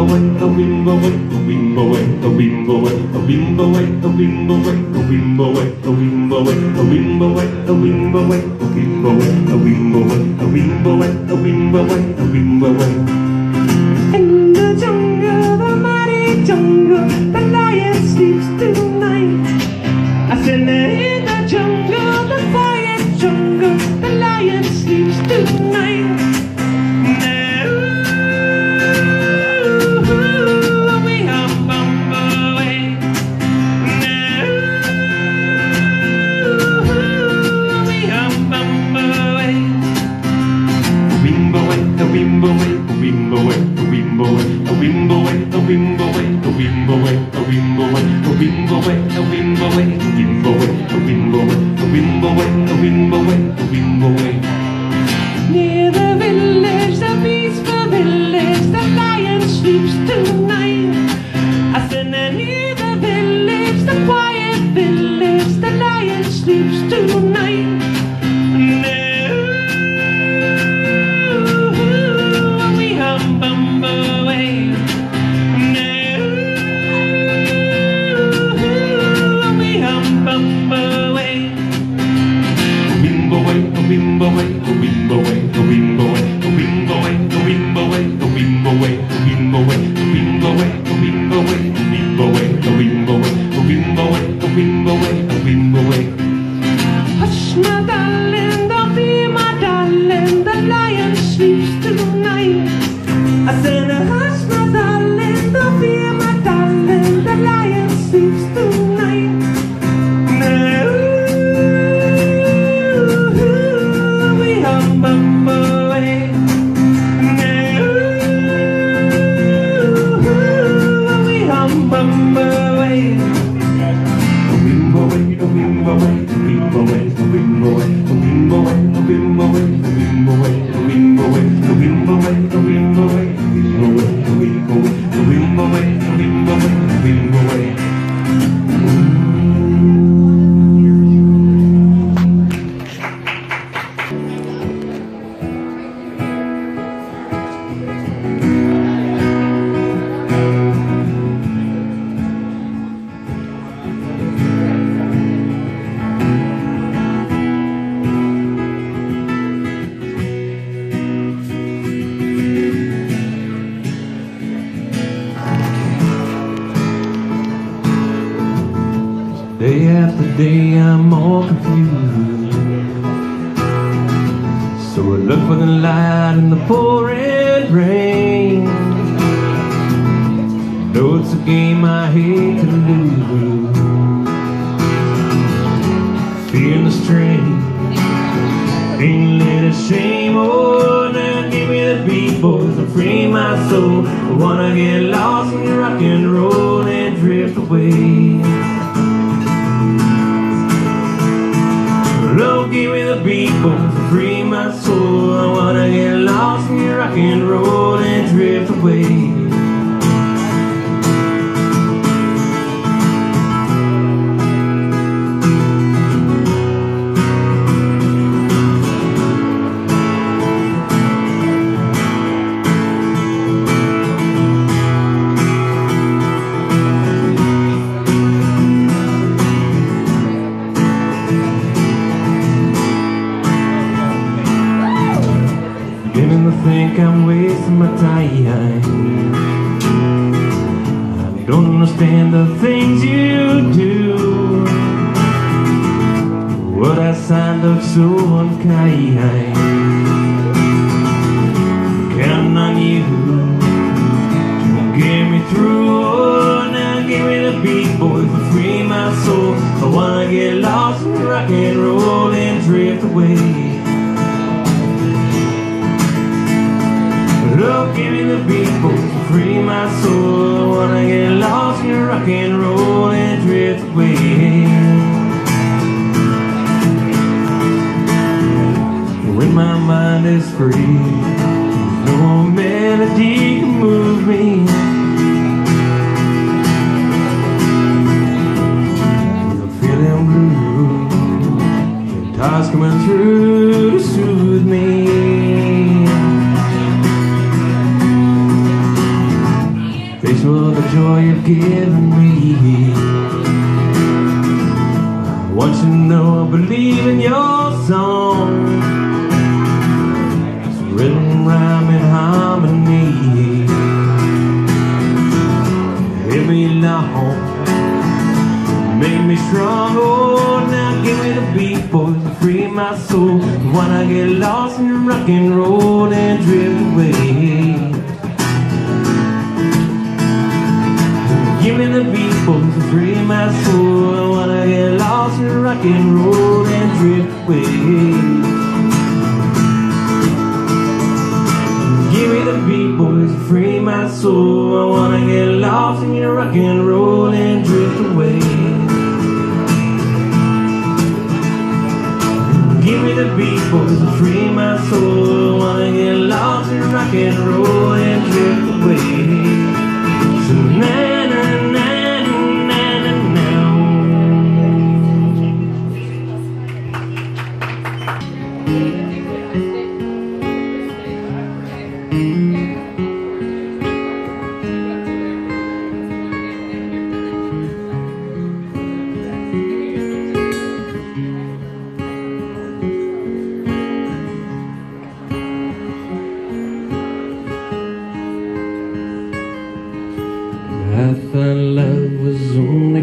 way, a bimbo way, a bimbo way, a bimbo way, a bimbo way, a bimbo way, a bimbo way, a bimbo way, a bimbo way, a bimbo way, a bimbo way, a bimbo way, a bimbo way, a bimbo way, a bimbo way. Bimbo way, a bimbo way, a bimbo way, a bimbo way, a bimbo way, a bimbo way, a bimbo way, a bimbo way, a bimbo way. Near the village, the peaceful village, the lion sleeps tonight. I way, a bimbo way, a bimbo way, a bimbo way, a bimbo way, a bimbo way, a bimbo way, a bimbo way, a bimbo way, a bimbo way, a bimbo way, a bimbo you away. Day I'm more confused. So I look for the light in the pouring rain. Though it's a game I hate to lose. Feeling the strain, ain't let a shame. Oh, now give me the beat, boys, and free my soul. I wanna get lost in rock and roll and drift away. The beat, and free my soul. I wanna get lost in your rock and roll and drift away. So unkind. Counting on you to get me through. Oh, now give me the beat, boys, and free my soul. I wanna get lost in rock and roll and drift away. Love, give me the beat, boys, to free my soul. I wanna get lost in rock and roll and drift away. When my mind is free, no melody can move me. I'm feeling blue, guitar's coming through to soothe me. Thanks for the joy you've given me. I want you to know I believe in your song. Rhythm, rhyme, and harmony. Hit me long, make me strong. Oh, now give me the beat, boys, to free my soul. When I get lost in rock and roll and drift away. Give me the beat, boys, to free my soul. When I wanna get lost in rock and roll and drift away. Me the beat, boys, to free my soul. I wanna get lost in your rock and roll and drift away. Give me the beat, boys, to free my soul. I wanna get lost in rock and roll and drift away. So na na na na na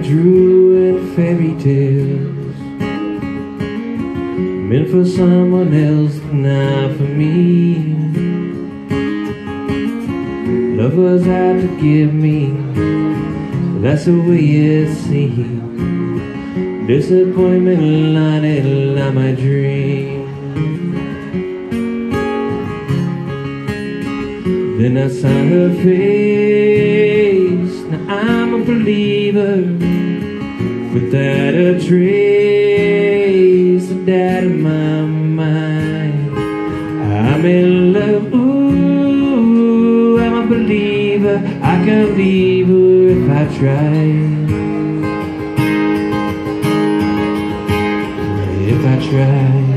true in fairy tales. Meant for someone else, not for me. Love was hard to give me. That's the way it seemed. Disappointment lighted like my dream. Then I saw her face. Now I'm a believer without a trace of doubt in my mind. I'm in love. Ooh, I'm a believer. I can leave her if I try. If I try.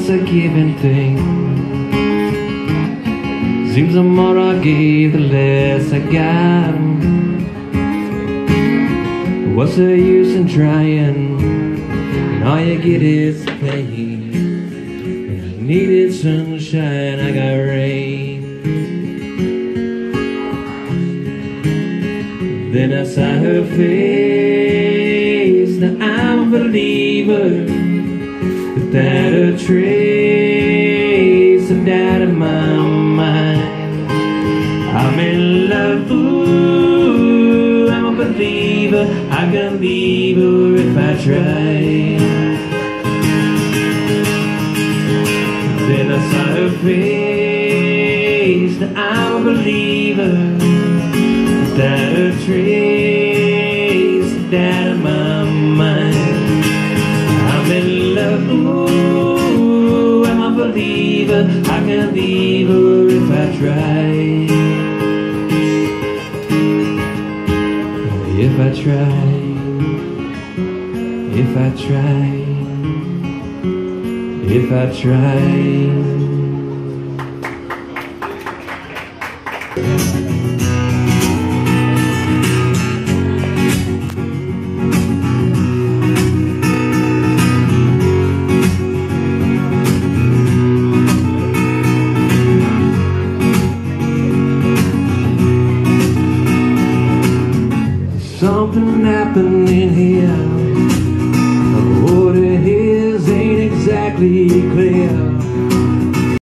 Less a given thing. Seems the more I gave, the less I got. What's the use in trying? And all you get is pain. And I needed sunshine, I got rain. Then I saw her face. Now I'm a believer without a trace of doubt in my mind. I'm in love. Ooh, I'm a believer. I can leave her if I try. Then I saw her face. Now I'm a believer without a trace ooh, I'm a believer. I can leave her if I try. If I try, if I try, if I try.